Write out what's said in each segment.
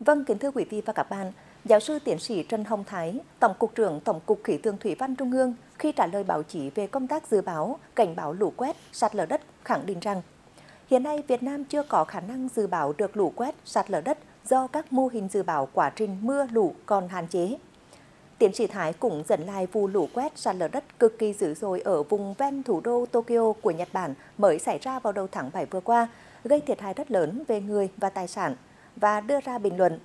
Vâng, kính thưa quý vị và các bạn, giáo sư tiến sĩ Trần Hồng Thái, Tổng cục trưởng Tổng cục Khí tượng Thủy văn Trung ương khi trả lời báo chí về công tác dự báo, cảnh báo lũ quét, sạt lở đất khẳng định rằng hiện nay Việt Nam chưa có khả năng dự báo được lũ quét, sạt lở đất do các mô hình dự báo quá trình mưa lũ còn hạn chế. Tiến sĩ Thái cũng dẫn lại vụ lũ quét sạt lở đất cực kỳ dữ dội ở vùng ven thủ đô Tokyo của Nhật Bản mới xảy ra vào đầu tháng 7 vừa qua, gây thiệt hại rất lớn về người và tài sản và đưa ra bình luận.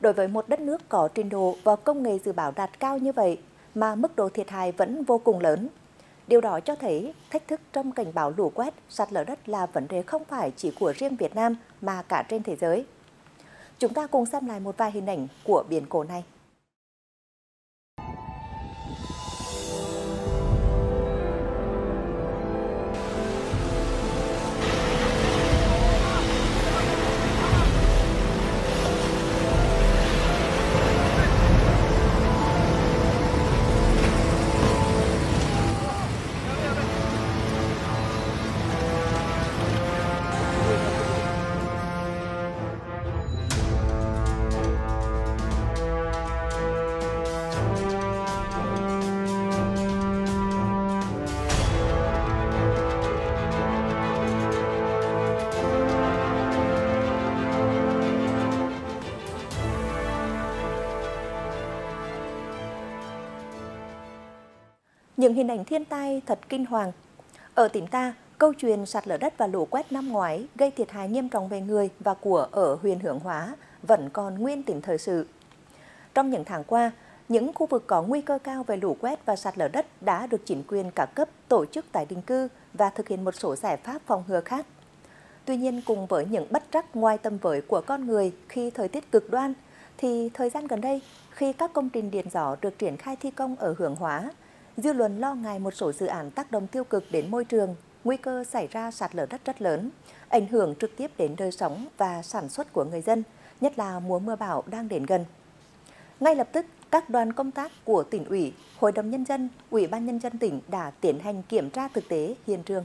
Đối với một đất nước có trình độ và công nghệ dự báo đạt cao như vậy mà mức độ thiệt hại vẫn vô cùng lớn. Điều đó cho thấy thách thức trong cảnh báo lũ quét, sạt lở đất là vấn đề không phải chỉ của riêng Việt Nam mà cả trên thế giới. Chúng ta cùng xem lại một vài hình ảnh của biến cố này. Những hình ảnh thiên tai thật kinh hoàng. Ở tỉnh ta, câu chuyện sạt lở đất và lũ quét năm ngoái gây thiệt hại nghiêm trọng về người và của ở huyện Hưởng Hóa vẫn còn nguyên tỉnh thời sự. Trong những tháng qua, những khu vực có nguy cơ cao về lũ quét và sạt lở đất đã được chính quyền cả cấp tổ chức tái định cư và thực hiện một số giải pháp phòng ngừa khác. Tuy nhiên, cùng với những bất trắc ngoài tâm với của con người khi thời tiết cực đoan, thì thời gian gần đây, khi các công trình điện gió được triển khai thi công ở hưởng Hóa, dư luận lo ngại một số dự án tác động tiêu cực đến môi trường, nguy cơ xảy ra sạt lở đất rất lớn, ảnh hưởng trực tiếp đến đời sống và sản xuất của người dân, nhất là mùa mưa bão đang đến gần. Ngay lập tức, các đoàn công tác của tỉnh ủy, Hội đồng Nhân dân, Ủy ban Nhân dân tỉnh đã tiến hành kiểm tra thực tế hiện trường.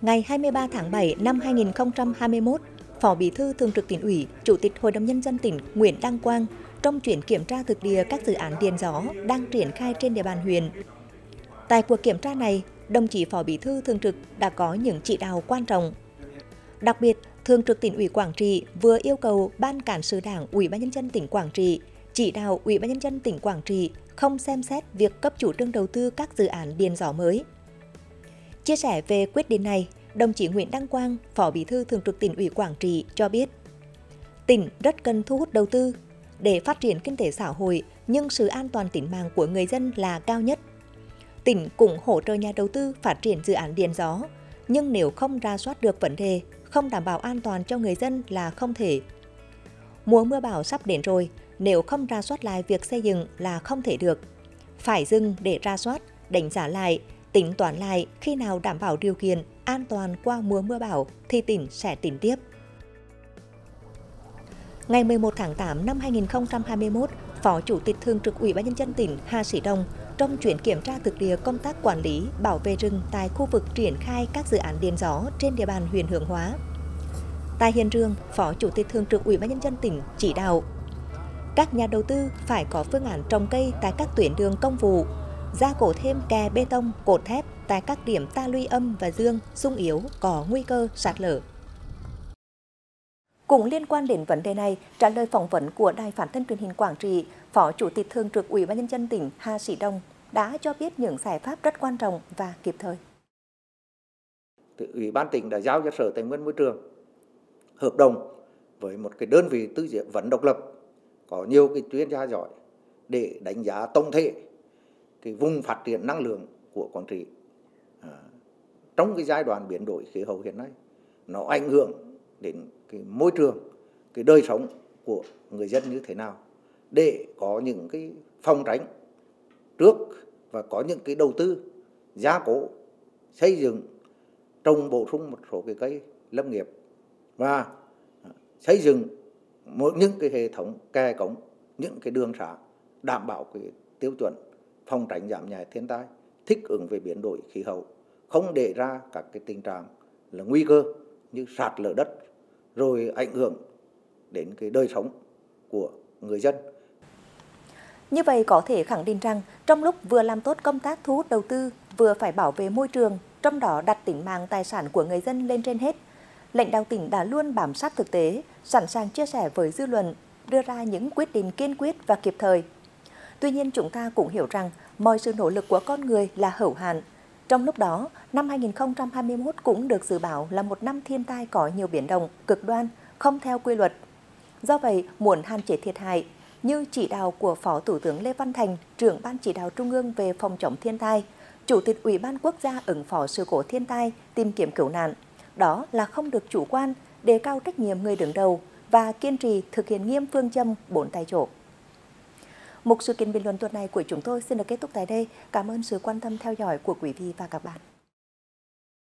Ngày 23 tháng 7 năm 2021, Phó Bí thư Thường trực tỉnh ủy, Chủ tịch Hội đồng Nhân dân tỉnh Nguyễn Đăng Quang trong chuyến kiểm tra thực địa các dự án điện gió đang triển khai trên địa bàn huyện. Tại cuộc kiểm tra này, đồng chí Phó Bí thư Thường trực đã có những chỉ đạo quan trọng. Đặc biệt, Thường trực tỉnh ủy Quảng Trị vừa yêu cầu Ban Cán sự Đảng Ủy ban nhân dân tỉnh Quảng Trị chỉ đạo Ủy ban nhân dân tỉnh Quảng Trị không xem xét việc cấp chủ trương đầu tư các dự án điện gió mới. Chia sẻ về quyết định này, đồng chí Nguyễn Đăng Quang, Phó Bí thư Thường trực tỉnh ủy Quảng Trị cho biết, tỉnh rất cần thu hút đầu tư để phát triển kinh tế xã hội, nhưng sự an toàn tính mạng của người dân là cao nhất. Tỉnh cũng hỗ trợ nhà đầu tư phát triển dự án điện gió, nhưng nếu không ra soát được vấn đề, không đảm bảo an toàn cho người dân là không thể. Mùa mưa bão sắp đến rồi, nếu không ra soát lại việc xây dựng là không thể được. Phải dừng để ra soát, đánh giá lại, tính toán lại khi nào đảm bảo điều kiện an toàn qua mùa mưa bão thì tỉnh sẽ tính tiếp. Ngày 11 tháng 8 năm 2021, Phó Chủ tịch Thường trực Ủy ban nhân dân tỉnh Hà Sĩ Đông trong chuyển kiểm tra thực địa công tác quản lý, bảo vệ rừng tại khu vực triển khai các dự án điện gió trên địa bàn huyện Hương Hóa. Tại hiện trường, Phó Chủ tịch Thường trực Ủy ban nhân dân tỉnh chỉ đạo các nhà đầu tư phải có phương án trồng cây tại các tuyến đường công vụ, gia cố thêm kè bê tông, cột thép tại các điểm ta luy âm và dương, sung yếu có nguy cơ sạt lở. Cũng liên quan đến vấn đề này, trả lời phỏng vấn của Đài phản thân truyền hình Quảng Trị, Phó Chủ tịch Thường trực Ủy ban nhân dân tỉnh Hà Sĩ Đông đã cho biết những giải pháp rất quan trọng và kịp thời. Ủy ban tỉnh đã giao cho Sở Tài nguyên Môi trường hợp đồng với một cái đơn vị tư vấn độc lập có nhiều cái chuyên gia giỏi để đánh giá tổng thể cái vùng phát triển năng lượng của Quảng Trị à, trong cái giai đoạn biến đổi khí hậu hiện nay nó ảnh hưởng đến cái môi trường, cái đời sống của người dân như thế nào để có những cái phòng tránh trước và có những cái đầu tư gia cố, xây dựng, trồng bổ sung một số cái cây lâm nghiệp và xây dựng một những cái hệ thống kè cống, những cái đường xá đảm bảo cái tiêu chuẩn phòng tránh giảm nhẹ thiên tai, thích ứng về biến đổi khí hậu, không để ra các cái tình trạng là nguy cơ như sạt lở đất rồi ảnh hưởng đến cái đời sống của người dân. Như vậy có thể khẳng định rằng trong lúc vừa làm tốt công tác thu hút đầu tư, vừa phải bảo vệ môi trường, trong đó đặt tính mạng tài sản của người dân lên trên hết, lãnh đạo tỉnh đã luôn bám sát thực tế, sẵn sàng chia sẻ với dư luận, đưa ra những quyết định kiên quyết và kịp thời. Tuy nhiên chúng ta cũng hiểu rằng mọi sự nỗ lực của con người là hữu hạn. Trong lúc đó, năm 2021 cũng được dự báo là một năm thiên tai có nhiều biến động, cực đoan, không theo quy luật. Do vậy, muốn hạn chế thiệt hại, như chỉ đạo của Phó Thủ tướng Lê Văn Thành, trưởng Ban chỉ đạo Trung ương về phòng chống thiên tai, Chủ tịch Ủy ban Quốc gia ứng phó sự cố thiên tai, tìm kiếm cứu nạn, đó là không được chủ quan, đề cao trách nhiệm người đứng đầu và kiên trì thực hiện nghiêm phương châm bốn tại chỗ. Một sự kiện bình luận tuần này của chúng tôi xin được kết thúc tại đây. Cảm ơn sự quan tâm theo dõi của quý vị và các bạn.